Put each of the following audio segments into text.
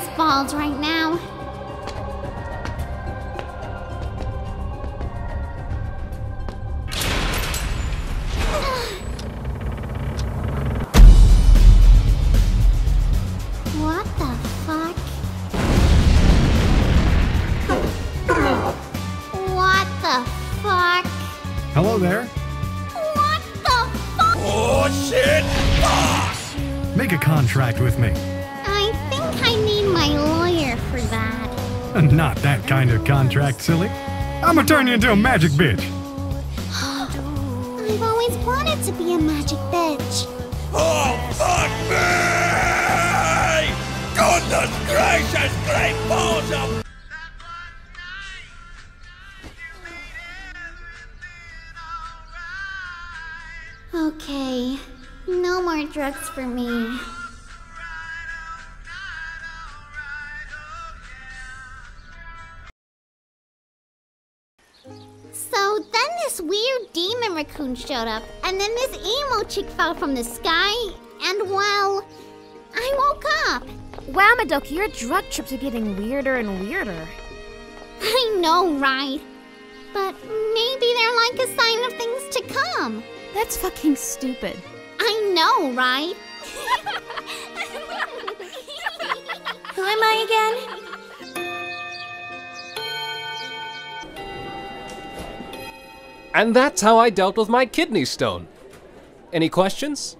tripping serious balls right now. What the fuck? What the fuck? Hello there. What the fuck? Oh shit! Make a contract with me. Not that kind of contract, silly. I'm gonna turn you into a magic bitch. I've always wanted to be a magic bitch. Oh fuck me! Goodness gracious, great balls of Okay, no more drugs for me. This weird demon raccoon showed up, and then this emo chick fell from the sky, and well, I woke up. Wow, Madoka, your drug trips are getting weirder and weirder. I know, right? But maybe they're like a sign of things to come. That's fucking stupid. I know, right? Who am I again? And that's how I dealt with my kidney stone. Any questions?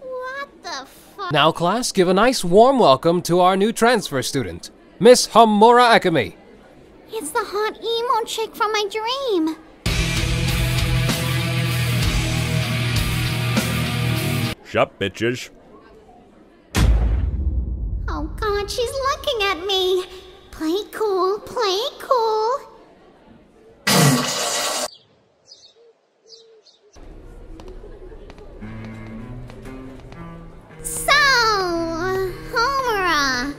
What the fuck? Now, class, give a nice warm welcome to our new transfer student, Miss Homura Akemi. It's the hot emo chick from my dream. Shut bitches. Oh god, she's looking at me. Play cool, play cool. So, Homura,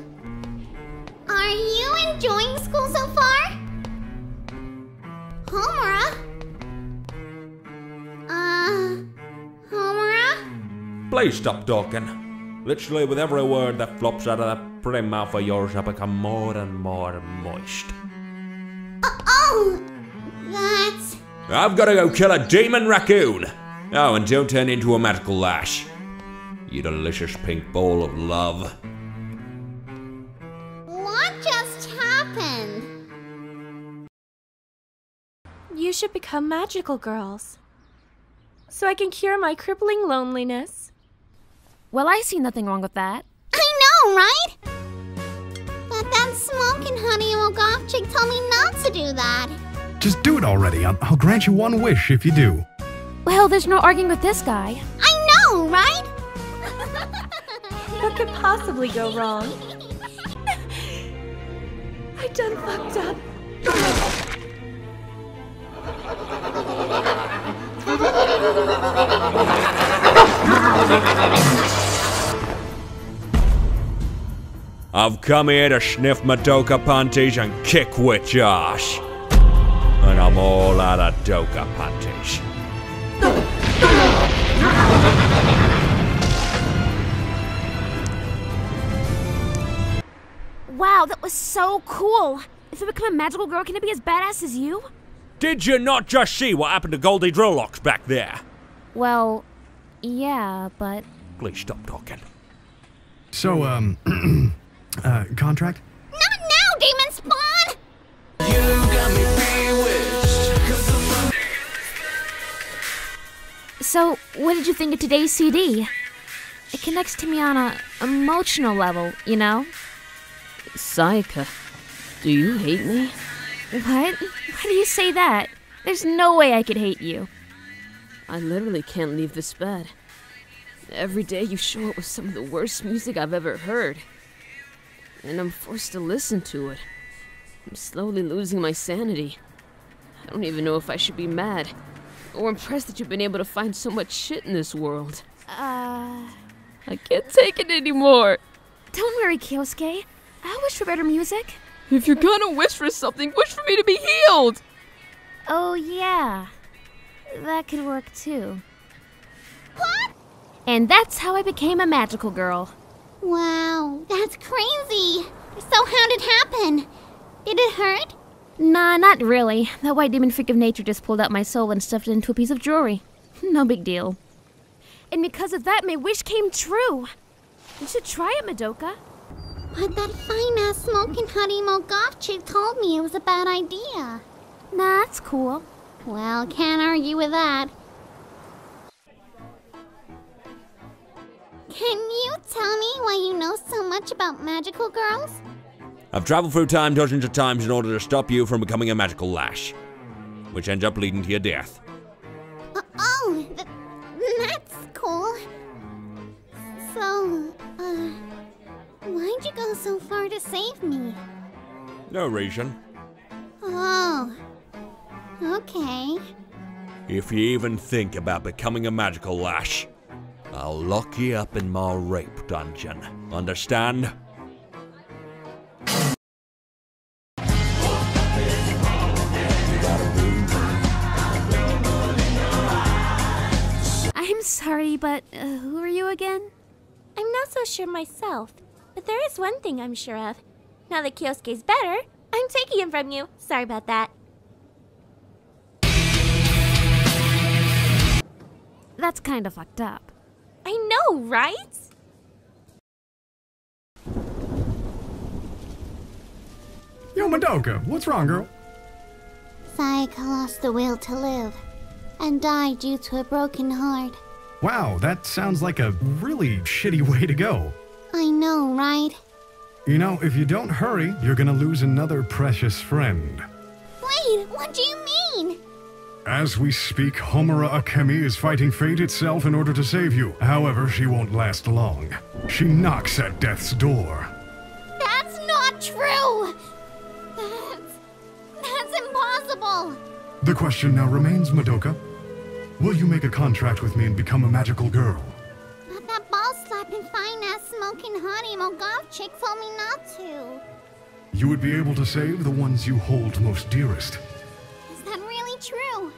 are you enjoying school so far? Homura? Uh, Homura? Please stop talking. Literally, with every word that flops out of that pretty mouth of yours, I become more and more moist. Oh, that's. I've got to go kill a demon raccoon. Oh, and don't turn into a magical lash. You delicious pink bowl of love. What just happened? You should become magical girls. So I can cure my crippling loneliness. Well, I see nothing wrong with that. I know, right? But that smoking honey woke off chick told me not to do that. Just do it already. I'll, I'll grant you one wish if you do. Well, there's no arguing with this guy. I know, right? What could possibly go wrong? I done fucked up. I've come here to sniff Madoka panties and kick witch ass. And I'm all out of Doka panties. Wow, that was so cool. If I become a magical girl, can I be as badass as you? Did you not just see what happened to Goldie Drillocks back there? Well, yeah, but Please stop talking. So, um, uh, contract? Not now, Demon Spawn! so what did you think of today's CD? It connects to me on a emotional level, you know. Sayaka, do you hate me? What? Why do you say that? There's no way I could hate you. I literally can't leave this bed. Every day you show up with some of the worst music I've ever heard. And I'm forced to listen to it. I'm slowly losing my sanity. I don't even know if I should be mad or impressed that you've been able to find so much shit in this world. Uh, I can't take it anymore. don't worry, Kyosuke. I wish for better music. If you're gonna wish for something, wish for me to be healed. Oh, yeah. That could work too. What? And that's how I became a magical girl. Wow, that's crazy. So how did it happen? Did it hurt? Nah, not really. That white demon freak of nature just pulled out my soul and stuffed it into a piece of jewelry. No big deal. And because of that, my wish came true. You should try it, Madoka. But that fine ass smoking hot emo goth chick told me it was a bad idea. That's cool. Well, can't argue with that. Can you tell me why you know so much about magical girls? I've traveled through time dozens of times in order to stop you from becoming a magical lash, which ends up leading to your death. Uh, oh, th- so far to save me? No reason. Oh, okay. If you even think about becoming a magical lash, I'll lock you up in my rape dungeon. Understand? I'm sorry, but uh, who are you again? I'm not so sure myself, but there is one thing I'm sure of. Now that Kyosuke's better, I'm taking him from you. Sorry about that. That's kind of fucked up. I know, right? Yo, Madoka, what's wrong, girl? Sayaka lost the will to live and died due to a broken heart. Wow, that sounds like a really shitty way to go. I know, right? You know, if you don't hurry, you're gonna lose another precious friend. Wait, what do you mean? As we speak, Homura Akemi is fighting fate itself in order to save you. However, she won't last long. She knocks at death's door. That's not true! That's. That's impossible! The question now remains, Madoka. Will you make a contract with me and become a magical girl? But that ball slapping fine ass smoking hot emo goth chick told me not to. You would be able to save the ones you hold most dearest. Is that really true?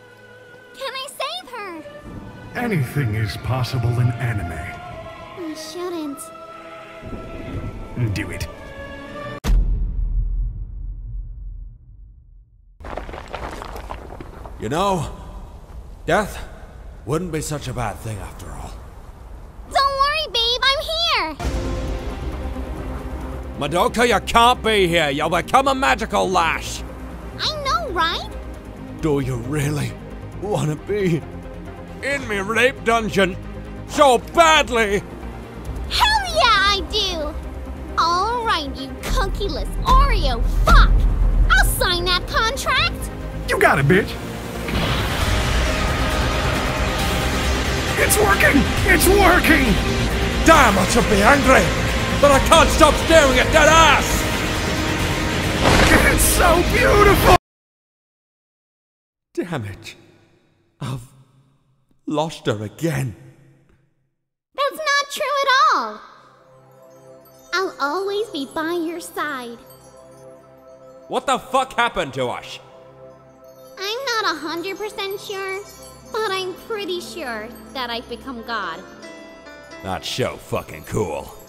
Can I save her? Anything is possible in anime. I shouldn't. Do it. You know, death wouldn't be such a bad thing after all. Madoka, you can't be here. You'll become a magical lash. I know, right? Do you really want to be in me rape dungeon so badly? Hell yeah, I do! Alright, you cookieless Oreo fuck! I'll sign that contract! You got it, bitch. It's working! It's working! Damn, I should be angry, but I can't stop staring at that ass. It's so beautiful! Damn it. I've lost her again. That's not true at all! I'll always be by your side. What the fuck happened to us? I'm not a hundred percent sure, but I'm pretty sure that I've become God. That's so fucking cool.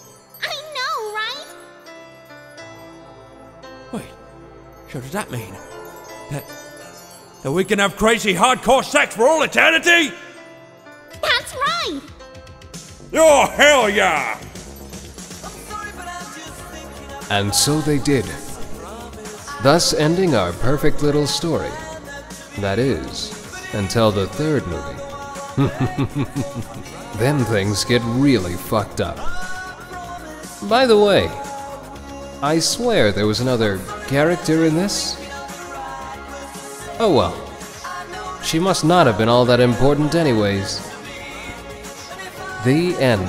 Wait, so does that mean that that we can have crazy hardcore sex for all eternity? That's right! Oh hell yeah! And so they did. Thus ending our perfect little story. That is, until the third movie. then things get really fucked up. By the way, I swear there was another character in this. Oh well. She must not have been all that important anyways. The end.